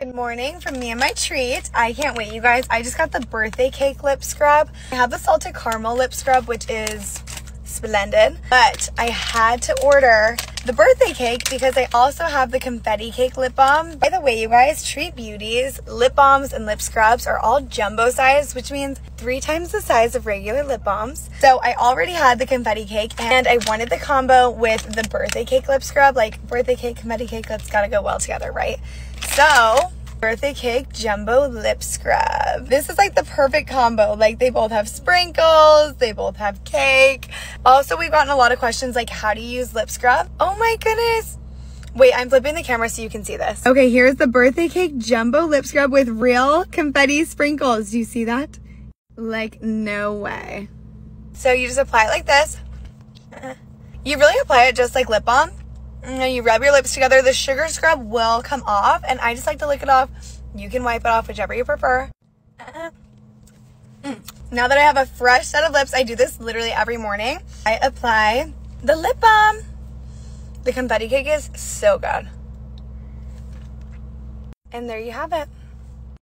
Good morning from me and my treat. I can't wait, you guys. I just got the birthday cake lip scrub. I have the salted caramel lip scrub, which is splendid, but I had to order the birthday cake because I also have the confetti cake lip balm. By the way, you guys, Treat Beauty's lip balms and lip scrubs are all jumbo size, which means three times the size of regular lip balms. So I already had the confetti cake and I wanted the combo with the birthday cake lip scrub. Like birthday cake, confetti cake, that's gotta go well together, right? So, birthday cake jumbo lip scrub. This is like the perfect combo. Like they both have sprinkles, they both have cake. Also, we've gotten a lot of questions like how do you use lip scrub? Oh my goodness. Wait, I'm flipping the camera so you can see this. Okay, here's the birthday cake jumbo lip scrub with real confetti sprinkles. Do you see that? Like, no way. So you just apply it like this. You really apply it just like lip balm. And you rub your lips together. The sugar scrub will come off, and I just like to lick it off. You can wipe it off, whichever you prefer. Mm. Now that I have a fresh set of lips, I do this literally every morning. I apply the lip balm. The confetti cake is so good. And there you have it.